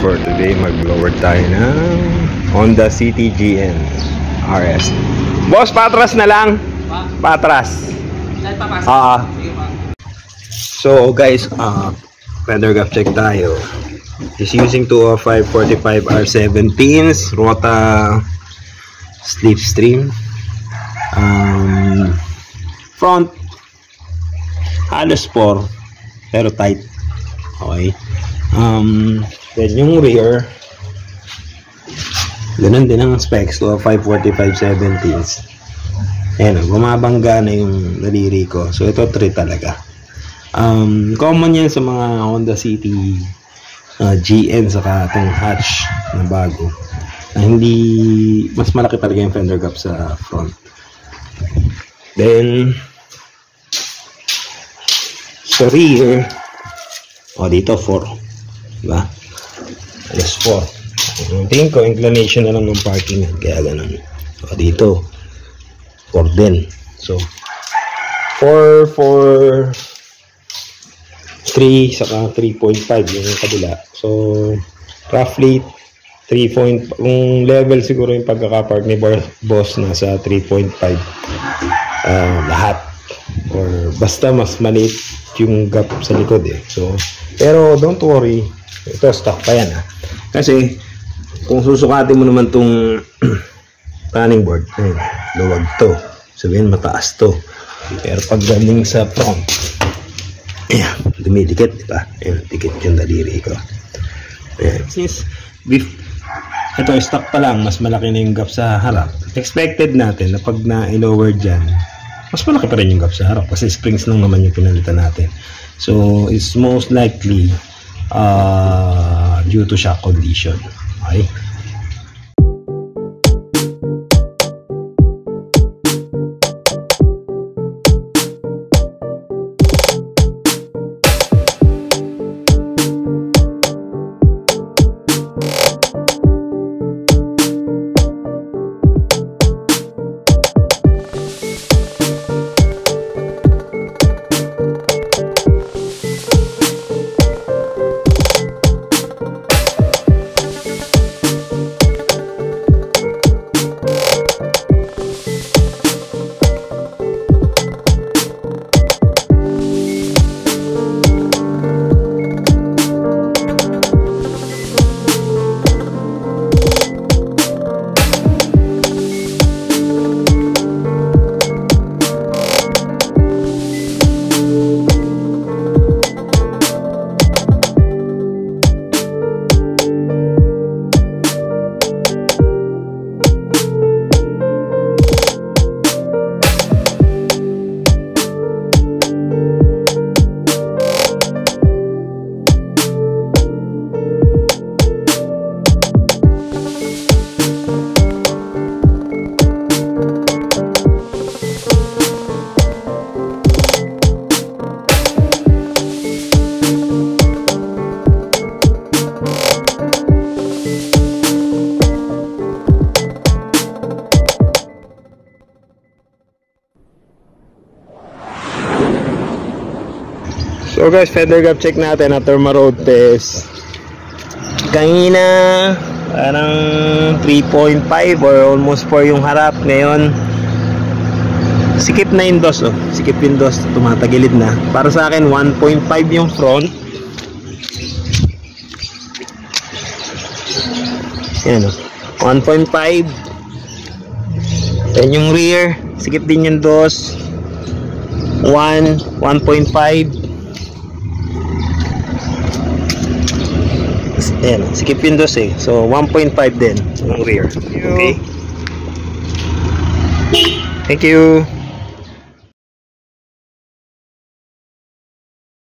for today mag-lower tayo ng Honda City GN RS. Boss, patras na lang. Pa? Patras. Papasok? Ah. Pa. So guys, uh, fender gap check tayo. Is using 205 45 R17s, Rota Slipstream. Um, front halos 4 pero tight. Okay. Um, then yung rear ganun din ang specs 205 45 17s. Ayan, bumabangga na yung daliri ko. So ito 3 talaga. Um, common yan sa mga Honda City uh, GN saka itong hatch na bago. Na hindi, mas malaki talaga yung fender gap sa front. Then, sa rear, o dito 4. Diba? Alas 4. Tingin ko, inclination na lang ng parking. Kaya ganun. O dito, 4 din. So, 4, 4, 3 saka 3.5 yung kabila. So, roughly 3 point, kung level siguro yung pagkakapark ni boss nasa 3.5 uh, lahat. Or basta mas maliit yung gap sa likod eh. So, pero don't worry, ito stock pa yan ah. Kasi, kung susukatin mo naman tong running board, eh, luwag to. Sabihin mataas to. Pero pag galing sa front, Ayan, dumidikit, di ba? Ayan, dikit yung daliri ko. Ayan. Since beef, ito, stock pa lang, mas malaki na yung gap sa harap. Expected natin na pag na-lower dyan, mas malaki pa rin yung gap sa harap kasi springs lang naman yung pinalitan natin. So, it's most likely uh, due to shock condition. Okay? So guys, fender gap check natin after ma-road test. Kanina, parang 3.5 or almost 4 yung harap. Ngayon, sikip na yung dos. Oh. Sikip yung dos, tumatagilid na. Para sa akin, 1.5 yung front. Yan oh. 1.5. Then yung rear, sikip din yung dos. 1, 1.5. Ayan, skip yung dos eh. So, 1.5 din yung rear. Okay? Thank you.